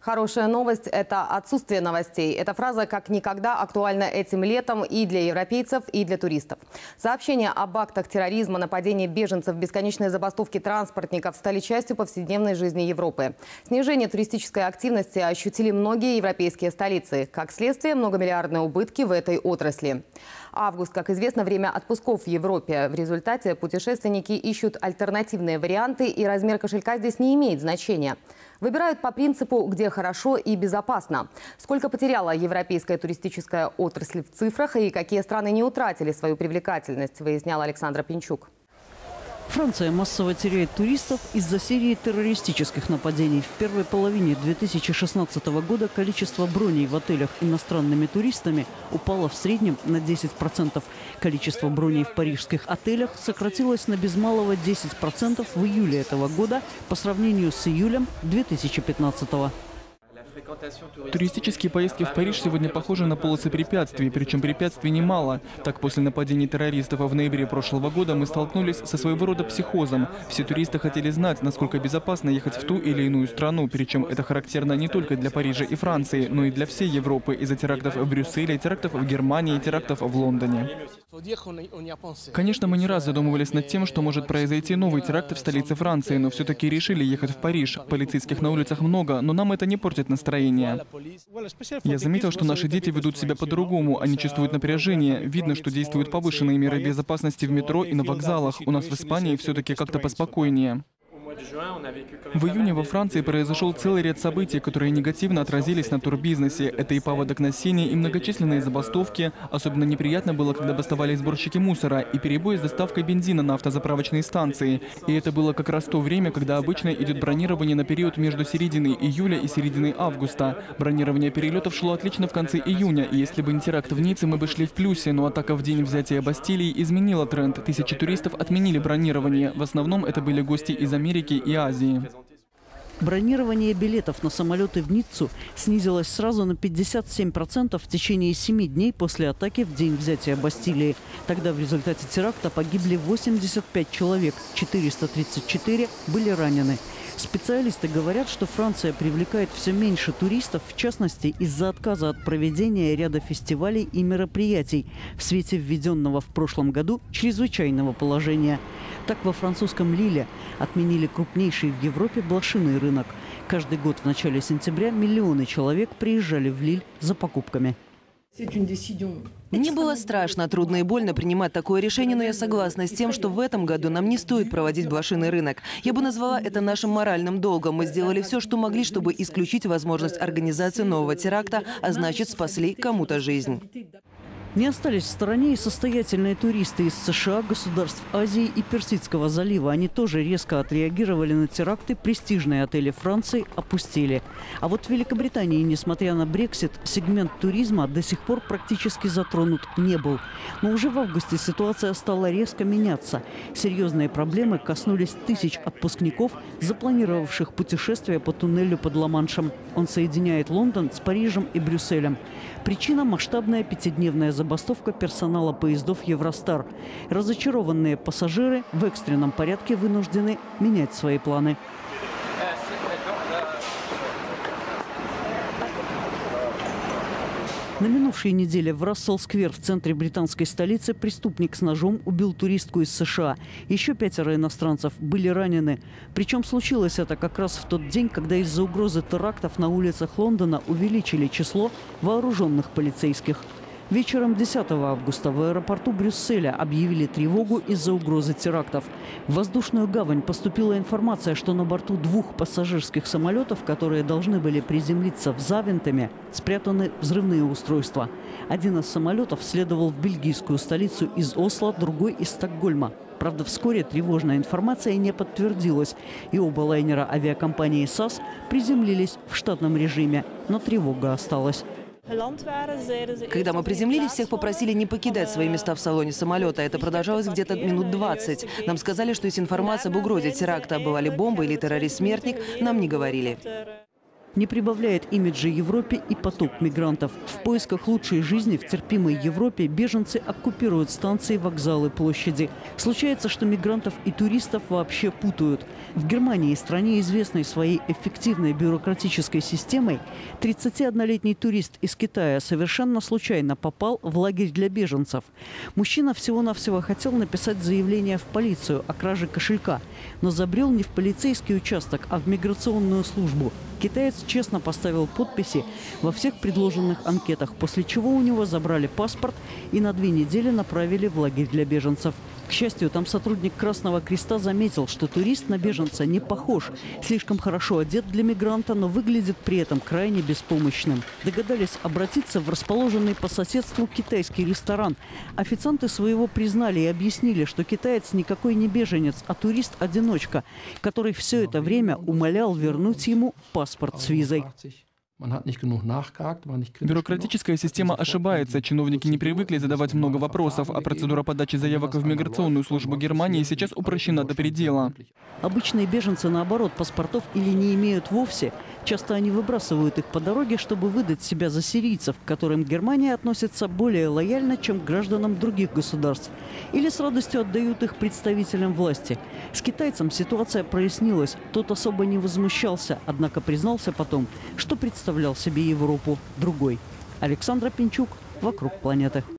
Хорошая новость – это отсутствие новостей. Эта фраза как никогда актуальна этим летом и для европейцев, и для туристов. Сообщения об актах терроризма, нападении беженцев, бесконечной забастовки транспортников стали частью повседневной жизни Европы. Снижение туристической активности ощутили многие европейские столицы. Как следствие, многомиллиардные убытки в этой отрасли. Август, как известно, время отпусков в Европе. В результате путешественники ищут альтернативные варианты, и размер кошелька здесь не имеет значения. Выбирают по принципу «где хорошо и безопасно». Сколько потеряла европейская туристическая отрасль в цифрах и какие страны не утратили свою привлекательность, выясняла Александра Пинчук. Франция массово теряет туристов из-за серии террористических нападений. В первой половине 2016 года количество броней в отелях иностранными туристами упало в среднем на 10%. Количество броней в парижских отелях сократилось на без малого 10% в июле этого года по сравнению с июлем 2015 года. Туристические поездки в Париж сегодня похожи на полосы препятствий, причем препятствий немало. Так, после нападений террористов в ноябре прошлого года мы столкнулись со своего рода психозом. Все туристы хотели знать, насколько безопасно ехать в ту или иную страну, причем это характерно не только для Парижа и Франции, но и для всей Европы из-за терактов в Брюсселе, терактов в Германии терактов в Лондоне. Конечно, мы не раз задумывались над тем, что может произойти новый теракт в столице Франции, но все-таки решили ехать в Париж. Полицейских на улицах много, но нам это не портит настроение. Я заметил, что наши дети ведут себя по-другому, они чувствуют напряжение. Видно, что действуют повышенные меры безопасности в метро и на вокзалах. У нас в Испании все-таки как-то поспокойнее. В июне во Франции произошел целый ряд событий, которые негативно отразились на турбизнесе. Это и паводок на сене, и многочисленные забастовки. Особенно неприятно было, когда бастовали сборщики мусора, и перебои с доставкой бензина на автозаправочные станции. И это было как раз то время, когда обычно идет бронирование на период между серединой июля и серединой августа. Бронирование перелетов шло отлично в конце июня, и если бы не теракт в Ницце, мы бы шли в плюсе, но атака в день взятия Бастилии изменила тренд. Тысячи туристов отменили бронирование. В основном это были гости из Америки и Азии. Бронирование билетов на самолеты в Ниццу снизилось сразу на 57% в течение 7 дней после атаки в день взятия Бастилии. Тогда в результате теракта погибли 85 человек, 434 были ранены. Специалисты говорят, что Франция привлекает все меньше туристов, в частности, из-за отказа от проведения ряда фестивалей и мероприятий в свете введенного в прошлом году чрезвычайного положения. Так во французском Лиле отменили крупнейший в Европе блошиный рынок. Каждый год в начале сентября миллионы человек приезжали в Лиль за покупками. Мне было страшно, трудно и больно принимать такое решение, но я согласна с тем, что в этом году нам не стоит проводить блошиный рынок. Я бы назвала это нашим моральным долгом. Мы сделали все, что могли, чтобы исключить возможность организации нового теракта, а значит спасли кому-то жизнь. Не остались в стороне и состоятельные туристы из США, государств Азии и Персидского залива. Они тоже резко отреагировали на теракты. Престижные отели Франции опустили. А вот в Великобритании, несмотря на Брексит, сегмент туризма до сих пор практически затронут не был. Но уже в августе ситуация стала резко меняться. Серьезные проблемы коснулись тысяч отпускников, запланировавших путешествия по туннелю под Ла-Маншем. Он соединяет Лондон с Парижем и Брюсселем. Причина – масштабная пятидневная забастовка персонала поездов «Евростар». Разочарованные пассажиры в экстренном порядке вынуждены менять свои планы. На минувшей неделе в Рассел-сквер в центре британской столицы преступник с ножом убил туристку из США. Еще пятеро иностранцев были ранены. Причем случилось это как раз в тот день, когда из-за угрозы терактов на улицах Лондона увеличили число вооруженных полицейских. Вечером 10 августа в аэропорту Брюсселя объявили тревогу из-за угрозы терактов. В воздушную гавань поступила информация, что на борту двух пассажирских самолетов, которые должны были приземлиться в Завентами, спрятаны взрывные устройства. Один из самолетов следовал в бельгийскую столицу из Осло, другой из Стокгольма. Правда, вскоре тревожная информация не подтвердилась, и оба лайнера авиакомпании САС приземлились в штатном режиме, но тревога осталась. Когда мы приземлились, всех попросили не покидать свои места в салоне самолета. Это продолжалось где-то минут 20. Нам сказали, что есть информация об угрозе теракта. Бывали бомбы или террорист-смертник. Нам не говорили. Не прибавляет имиджа Европе и поток мигрантов. В поисках лучшей жизни в терпимой Европе беженцы оккупируют станции, вокзалы, площади. Случается, что мигрантов и туристов вообще путают. В Германии, стране известной своей эффективной бюрократической системой, 31-летний турист из Китая совершенно случайно попал в лагерь для беженцев. Мужчина всего-навсего хотел написать заявление в полицию о краже кошелька, но забрел не в полицейский участок, а в миграционную службу. Китаец честно поставил подписи во всех предложенных анкетах, после чего у него забрали паспорт и на две недели направили в лагерь для беженцев. К счастью, там сотрудник Красного Креста заметил, что турист на беженца не похож. Слишком хорошо одет для мигранта, но выглядит при этом крайне беспомощным. Догадались обратиться в расположенный по соседству китайский ресторан. Официанты своего признали и объяснили, что китаец никакой не беженец, а турист-одиночка, который все это время умолял вернуть ему паспорт с визой. Бюрократическая система ошибается. Чиновники не привыкли задавать много вопросов, а процедура подачи заявок в миграционную службу Германии сейчас упрощена до предела. Обычные беженцы, наоборот, паспортов или не имеют вовсе. Часто они выбрасывают их по дороге, чтобы выдать себя за сирийцев, к которым Германия относится более лояльно, чем к гражданам других государств. Или с радостью отдают их представителям власти. С китайцем ситуация прояснилась. Тот особо не возмущался, однако признался потом, что представлял себе Европу другой. Александра Пинчук, «Вокруг планеты».